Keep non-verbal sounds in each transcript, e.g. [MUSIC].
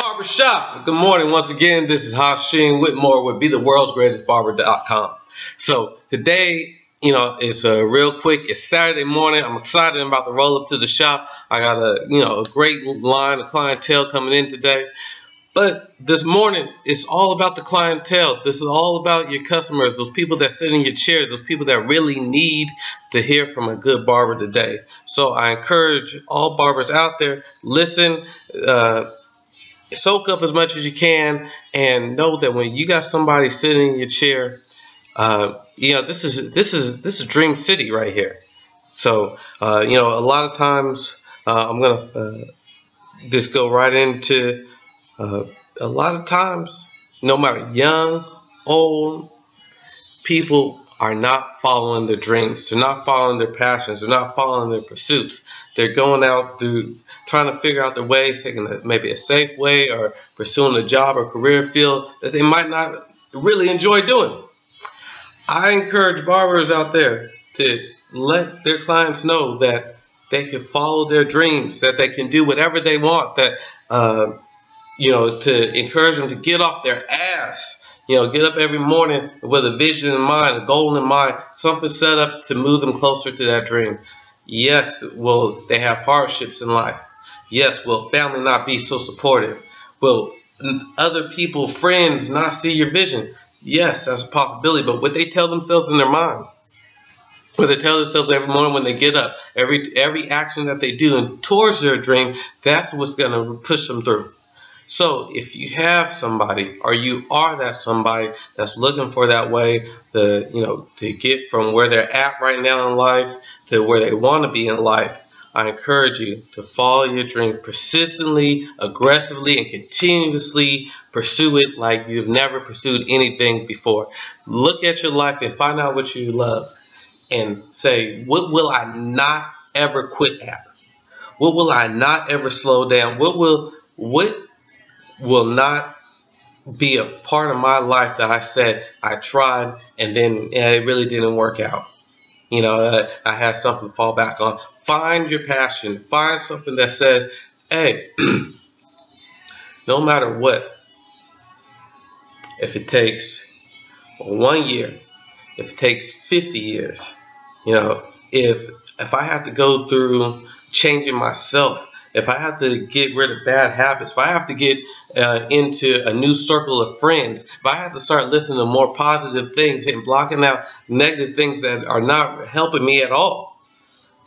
Barbershop. Good morning once again. This is Hasheem Whitmore with Be the World's Greatest Barber.com. So today, you know, it's a real quick. It's Saturday morning. I'm excited. I'm about to roll up to the shop. I got a, you know, a great line of clientele coming in today. But this morning, it's all about the clientele. This is all about your customers, those people that sit in your chair, those people that really need to hear from a good barber today. So I encourage all barbers out there, listen, uh, soak up as much as you can, and know that when you got somebody sitting in your chair, uh, you know this is this is this is Dream City right here. So uh, you know a lot of times uh, I'm gonna uh, just go right into uh, a lot of times, no matter young, old, people are not following their dreams. They're not following their passions. They're not following their pursuits. They're going out through trying to figure out their ways, taking a, maybe a safe way or pursuing a job or career field that they might not really enjoy doing. I encourage barbers out there to let their clients know that they can follow their dreams, that they can do whatever they want, that, uh, you know, to encourage them to get off their ass you know, get up every morning with a vision in mind, a goal in mind, something set up to move them closer to that dream. Yes, will they have hardships in life? Yes, will family not be so supportive? Will other people, friends, not see your vision? Yes, that's a possibility. But what they tell themselves in their mind, what they tell themselves every morning when they get up, every every action that they do and towards their dream, that's what's going to push them through. So if you have somebody or you are that somebody that's looking for that way to, you know, to get from where they're at right now in life to where they want to be in life, I encourage you to follow your dream persistently, aggressively, and continuously pursue it like you've never pursued anything before. Look at your life and find out what you love and say, what will I not ever quit at? What will I not ever slow down? What will, what will not be a part of my life that I said I tried and then it really didn't work out. You know, uh, I had something to fall back on. Find your passion. Find something that says, hey, [CLEARS THROAT] no matter what, if it takes one year, if it takes 50 years, you know, if if I have to go through changing myself if I have to get rid of bad habits, if I have to get uh, into a new circle of friends, if I have to start listening to more positive things and blocking out negative things that are not helping me at all,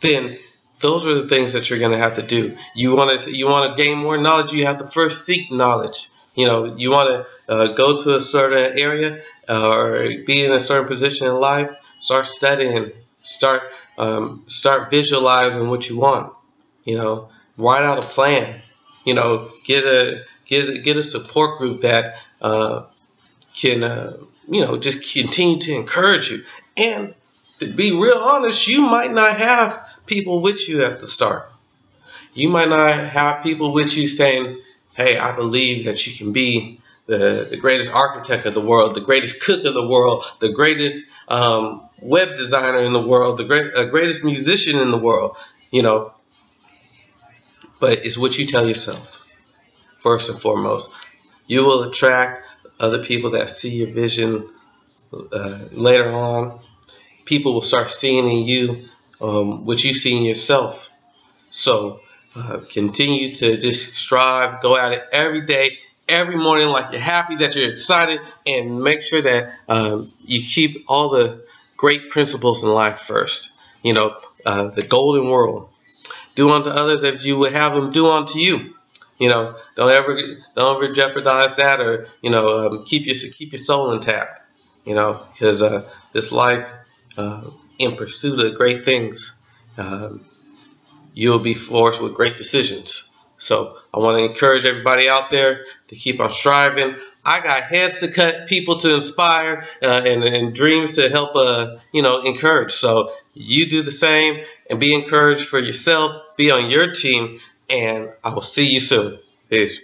then those are the things that you're going to have to do. You want to you want to gain more knowledge, you have to first seek knowledge. You know, you want to uh, go to a certain area uh, or be in a certain position in life. Start studying. Start um, start visualizing what you want. You know, write out a plan. You know, get a get a, get a support group that uh, can uh, you know just continue to encourage you. And to be real honest, you might not have people with you at the start. You might not have people with you saying, "Hey, I believe that you can be." The, the greatest architect of the world, the greatest cook of the world, the greatest um, web designer in the world, the great, uh, greatest musician in the world. You know, but it's what you tell yourself first and foremost. You will attract other people that see your vision uh, later on. People will start seeing in you um, what you see in yourself. So uh, continue to just strive, go at it every day, every morning like you're happy, that you're excited, and make sure that um, you keep all the great principles in life first. You know, uh, the golden rule do unto others as you would have them do unto you. You know, don't ever don't ever jeopardize that, or you know, um, keep your keep your soul intact. You know, because uh, this life, uh, in pursuit of great things, um, you'll be forced with great decisions. So I want to encourage everybody out there to keep on striving. I got heads to cut, people to inspire, uh, and, and dreams to help, uh, you know, encourage. So you do the same and be encouraged for yourself, be on your team, and I will see you soon. Peace.